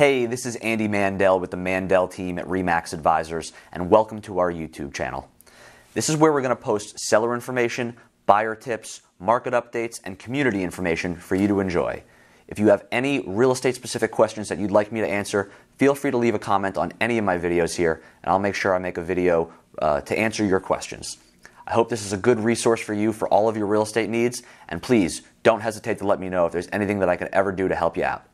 Hey, this is Andy Mandel with the Mandel team at Remax Advisors, and welcome to our YouTube channel. This is where we're going to post seller information, buyer tips, market updates, and community information for you to enjoy. If you have any real estate specific questions that you'd like me to answer, feel free to leave a comment on any of my videos here, and I'll make sure I make a video uh, to answer your questions. I hope this is a good resource for you for all of your real estate needs, and please don't hesitate to let me know if there's anything that I can ever do to help you out.